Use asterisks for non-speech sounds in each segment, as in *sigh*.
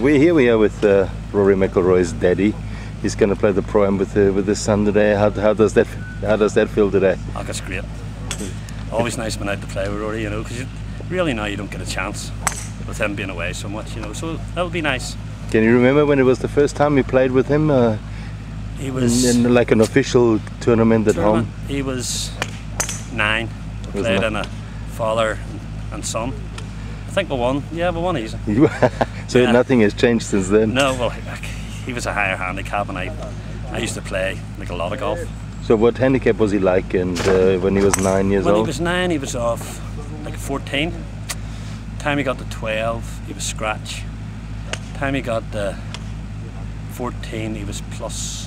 We're here. We are with uh, Rory McIlroy's daddy. He's going to play the pro am with uh, with his son today. How, how does that how does that feel today? Oh, that's great. Always nice being out to play with Rory, you know, because really now you don't get a chance with him being away so much, you know. So that'll be nice. Can you remember when it was the first time you played with him uh, He was in like an official tournament at tournament, home? He was nine. We played in a father and son. I think we won. Yeah, we won easy. *laughs* so Yeah. nothing has changed since then. No, well, he was a higher handicap, and I, I used to play like a lot of golf. So what handicap was he like? And uh, when he was nine years old? When he was nine, he was off like 14. Time he got to 12, he was scratch. Time he got to 14, he was plus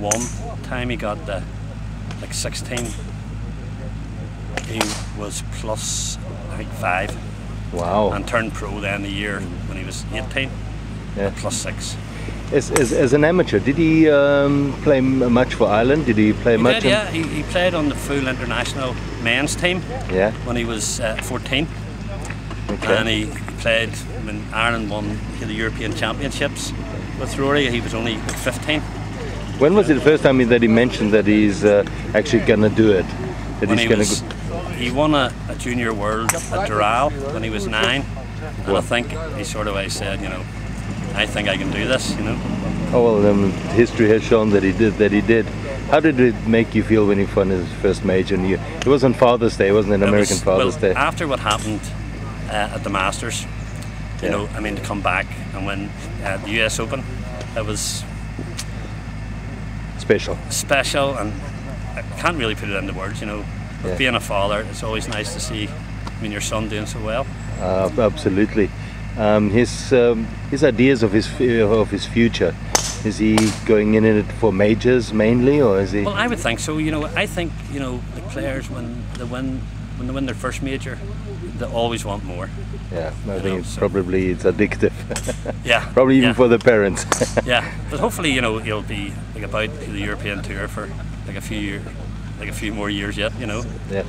one. Time he got to like 16, he was plus I think five, wow. and turned pro then the year when he was 18, Yeah. plus six. As, as, as an amateur, did he um, play much for Ireland? Did he play He much? did, yeah. He, he played on the full international men's team Yeah. when he was uh, 14. Okay. and he, he played when Ireland won the European Championships with Rory. He was only 15 When was it the first time that he mentioned that he's uh, actually going to do it? That when he going was. to. He won a, a junior world at Doral when he was nine, and I think he sort of I said, you know, I think I can do this, you know. Oh well, um, history has shown that he did. That he did. How did it make you feel when he won his first major? And you, it was on Father's Day, wasn't it? It American was- Father's well, Day. After what happened uh, at the Masters, you Yeah. know, I mean, to come back and win uh, the US Open, it was Special. special and I can't really put it into words, you know. Yeah. being a father, it's always nice to see I mean, your son doing so well. Uh, absolutely. Um, his um, his ideas of his fu- of his future. Is he going in it for majors mainly, or is he? Well, I would think so. You know, I think you know the players when they win when they win their first major, they always want more. yeah, I you think know, it's so- probably it's addictive. *laughs* Yeah, probably even yeah, for the parents. *laughs* yeah. But hopefully, you know, he'll be like about the European tour for like a few years, like a few more years yet. You know. Yeah.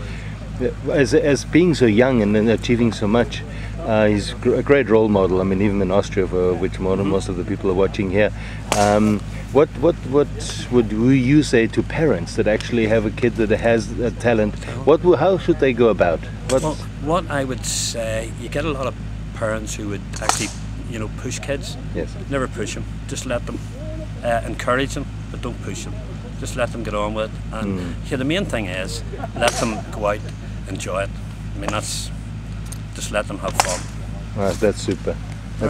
As, as being so young and, then achieving so much, uh, he's gr- a great role model. I mean, even in Austria, for which more, most of the people are watching here. Um, what what what would you say to parents that actually have a kid that has a talent? What how should they go about? What Well, what I would say, you get a lot of parents who would actually, you know, push kids. yes, Never push them. Just let them uh, encourage them, but don't push them. Just let them get on with it. And hmm. yeah, the main thing is let them go out, enjoy it. I mean, that's just let them have fun. Right, that's super. Right.